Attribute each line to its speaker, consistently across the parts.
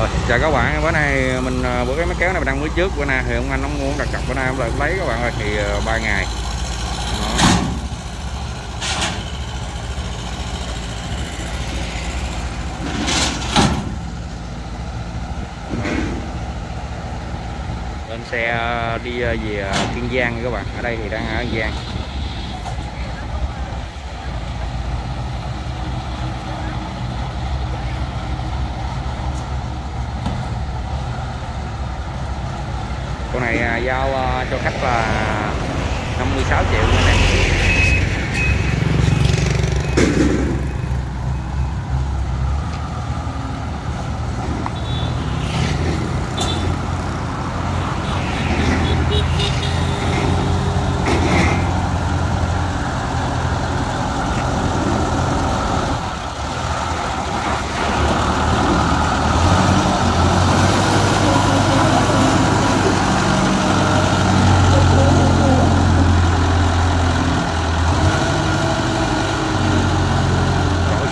Speaker 1: Rồi, chào các bạn, bữa nay mình ờ, bữa cái máy kéo này mình đang mới trước bữa nay thì ông anh ông muốn đặt cọc bữa nay ông lại lấy các bạn ơi thì ờ, ba ngày. Đó. Lên xe đi về Kiên Giang các bạn. Ở đây thì đang ở Kiên Giang. Con này à, giao à, cho khách là 56 triệu nha nè.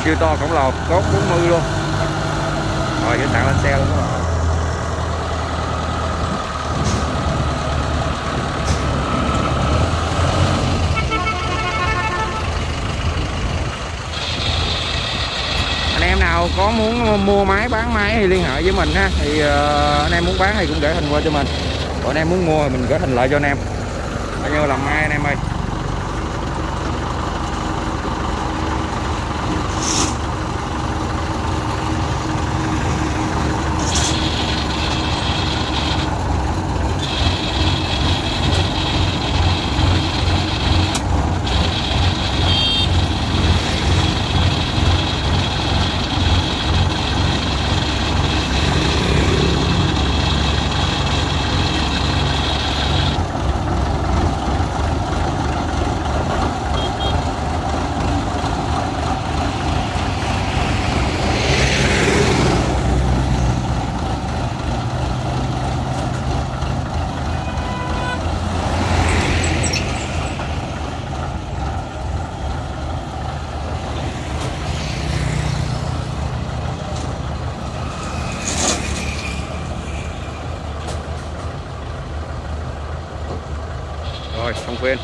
Speaker 1: Siêu to khổng lồ cốt 40 luôn. Rồi cái tặng lên xe luôn các bạn anh em nào có muốn mua máy bán máy thì liên hệ với mình ha. Thì uh, anh em muốn bán thì cũng để hình qua cho mình. Còn anh em muốn mua thì mình gửi hình lại cho anh em. Bao nhiêu làm mai anh em ơi. Rồi không quên